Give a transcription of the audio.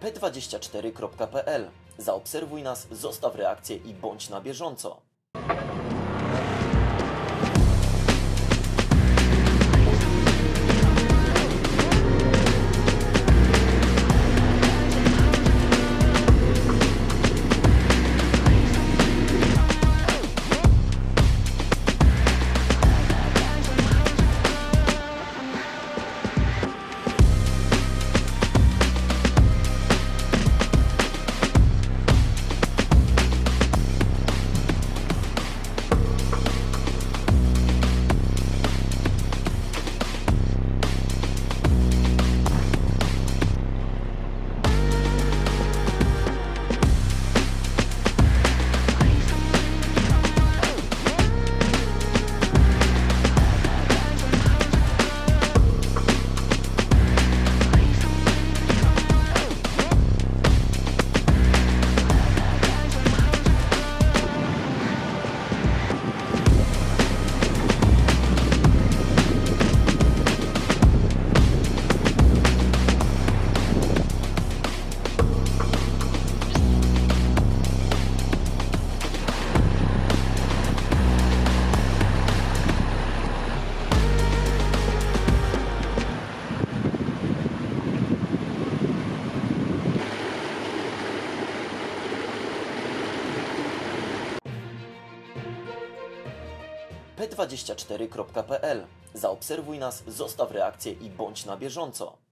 p24.pl. Zaobserwuj nas, zostaw reakcję i bądź na bieżąco. p24.pl. Zaobserwuj nas, zostaw reakcję i bądź na bieżąco.